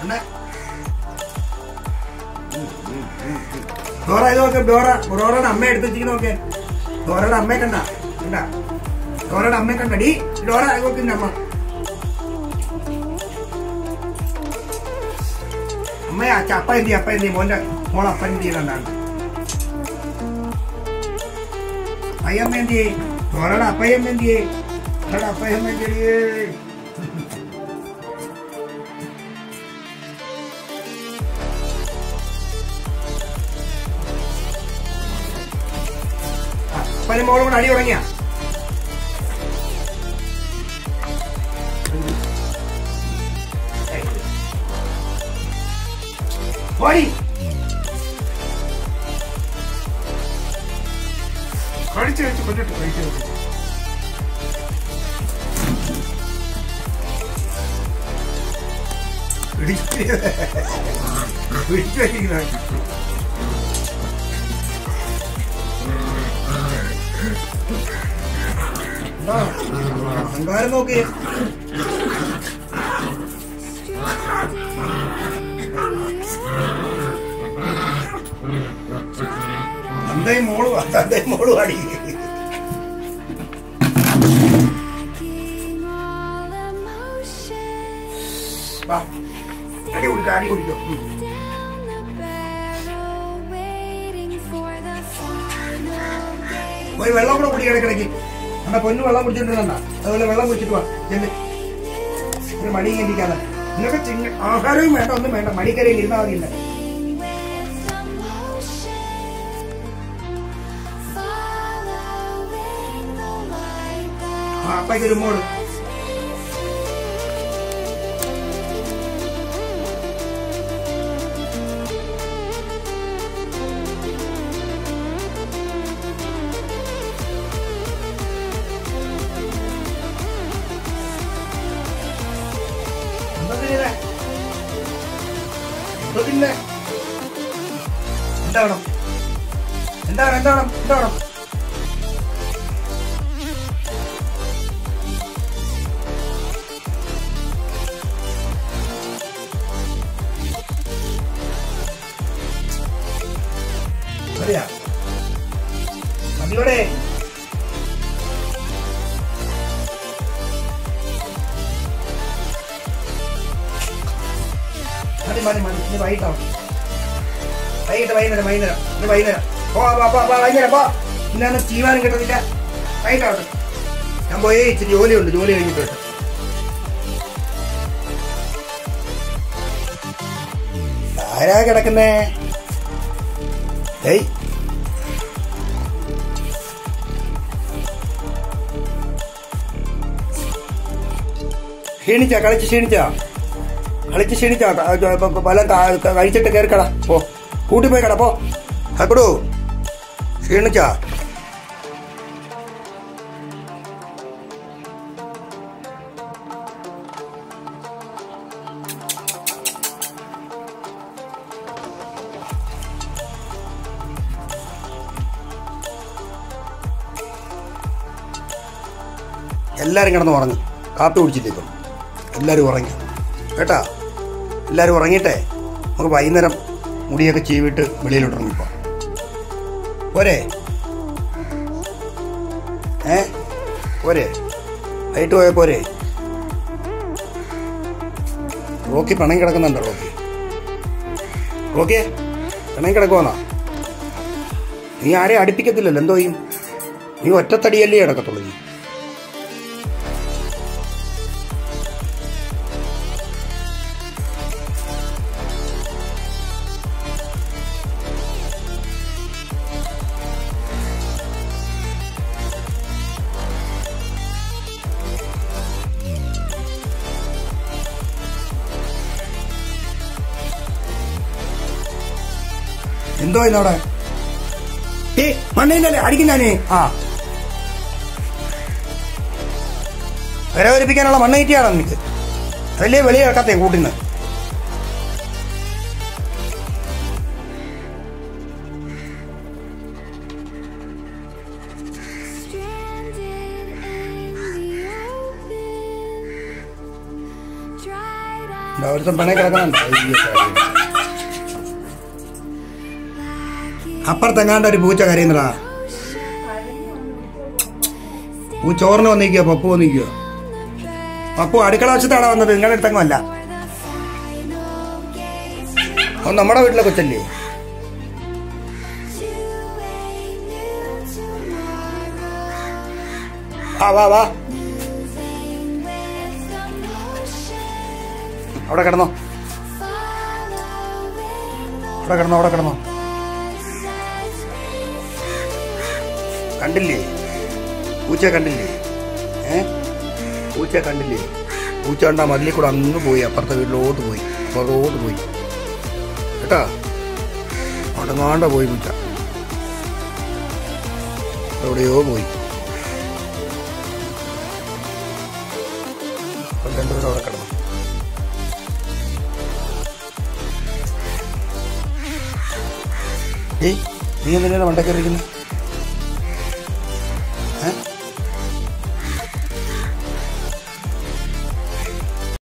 അണ്ണാ Dora ഇത് നോക്ക് Dora ഡോറയുടെ അമ്മ എടുത്ത് വെച്ചിരിക്കുന്ന നോക്കെ ഡോറയുടെ അമ്മയെ കണ്ട കണ്ട ഡോറയുടെ അമ്മയെ കണ്ട ഡീ ഡോറ ഇത് അമ്മ അമ്മയാ അച്ഛ എന്തി അപ്പ എന്തി മോന്റെ മോൾ അപ്പൻ എന്തി കണ്ടാണ് അയ്യമ്മ എന്തി ഡോറയുടെ അപ്പയമ്മ എന്തി ഡോറയുടെ അപ്പയമ്മ എന്തിയേ അപ്പനും മോളും കൂടെ അടി തുടങ്ങിയ പോടി കഴിച്ചു കഴിച്ചു കൊണ്ടിട്ട് കഴിച്ചു അഹങ്കാരം നോക്കി തന്തേ മോൾ തന്തേ മോൾ അടി വാ. അടി കുടിക്ക. പോയി വെള്ളം കൂടെ കുടി ഇടയ്ക്കിടയ്ക്ക്. നമ്മുടെ പൊന്നു വെള്ളം കുടിച്ചിട്ടുണ്ടണ്ട അതുപോലെ വെള്ളം കുടിച്ചിട്ട് വാ. ചെല്ല്. ഒരു മടി ഇരിക്കാതെ നിനക്ക് ആഹാരവും വേണ്ട ഒന്നും വേണ്ട. മടിക്കരയിൽ ഇരുന്നാൽ മതിയില്ല? ആ അപ്പയ്ക്ക് ഒരു മോൾ എന്താ തിന്നേ എന്താ തിന്നേ എന്താ വേണം എന്താ വേണം എന്താ വേണം എന്താ വേണം അറിയാ മതിയോടെ മതി മതി മതി. ഇനി വൈകിട്ടാവും. വൈകിട്ട് വൈകുന്നേരം വൈകുന്നേരം. ഇനി വൈകുന്നേരം. പോ പോ പോ വൈകുന്നേരം പോ. ഇന്നാണ് തീരുമാനം കിട്ടുന്നില്ല വൈകിട്ടാവട്ടെ. ഞാൻ പോയി ഇച്ചിരി ജോലിയുണ്ട്. ജോലി കഴിഞ്ഞിട്ട് വരട്ടെ. ആരാ കിടക്കുന്നേ? ഏയ് ക്ഷീണിച്ചാ കളിച്ച് ക്ഷീണിച്ചാ കളിച്ച് ക്ഷീണിച്ചാ വല്ല കഴിച്ചിട്ട് കയറിക്കട പോ കൂട്ടി പോയി കട പോ ഹക്കടു ക്ഷീണിച്ചാ എല്ലാരും കിടന്ന് ഉറങ്ങും. കാപ്പി കുടിച്ചിട്ടേക്കും എല്ലാവരും ഉറങ്ങി. കേട്ടാ? എല്ലാവരും ഉറങ്ങിയിട്ടേ? നമുക്ക് വൈകുന്നേരം മുടിയൊക്കെ ചീവിട്ട് വെളിയിലിടണം ഇപ്പം പോരെ? ഏ? പോരെ? വൈകിട്ട് പോയ പോരെ? റോക്കി പണം കിടക്കുന്നുണ്ടോ റോക്കി? റോക്കി പണം കിടക്കുവാന്നാ? നീ ആരെയും അടുപ്പിക്കത്തില്ലല്ലോ. എന്തോ ചെയ്യും? നീ ഒറ്റത്തടിയല്ലേ കിടക്കത്തുള്ളൂ നീ. എന്തോ ഇന്നവിടെ ഏ മണ്ണയില്ലല്ലേ അടിക്കും ഞാൻ ആ. വരവരിപ്പിക്കാനുള്ള മണ്ണ് കിട്ടിയാണോ നിനക്ക്. വലിയ വെളി കിടക്കാത്ത കൂട്ടിന്ന്. ഒരുത്തം പണി കിടക്കണം അപ്പുറത്തെങ്ങാണ്ട് ഒരു പൂച്ച കരയുന്നടാ പൂച്ചോറിന് വന്നിരിക്കുക വന്നിരിക്കോ പപ്പു വന്നിരിക്കോ പപ്പു അടുക്കള വശത്താണ് വന്നത്? നിങ്ങളുടെ അടുത്തങ്ങല്ല അല്ല. നമ്മുടെ വീട്ടിലെ കൊച്ചല്ലേ? വാ വാ. അവിടെ കിടന്നോ. അവിടെ കിടന്നോ അവിടെ കിടന്നോ. കണ്ടില്ലേ? പൂച്ച കണ്ടില്ലേ? ഏ? പൂച്ച കണ്ടില്ലേ? പൂച്ച കണ്ടാ മതിലിൽ കൂടെ അങ്ങ് പോയി അപ്പുറത്തെ വീട്ടിലോട്ട് പോയി പുറകോട്ട് പോയി. കേട്ടാ? അടങ്ങാണ്ട പോയി പൂച്ച. എവിടെയോ പോയി. നീ എന്തിനാണ് മണ്ടക്കറിയിരിക്കുന്നത്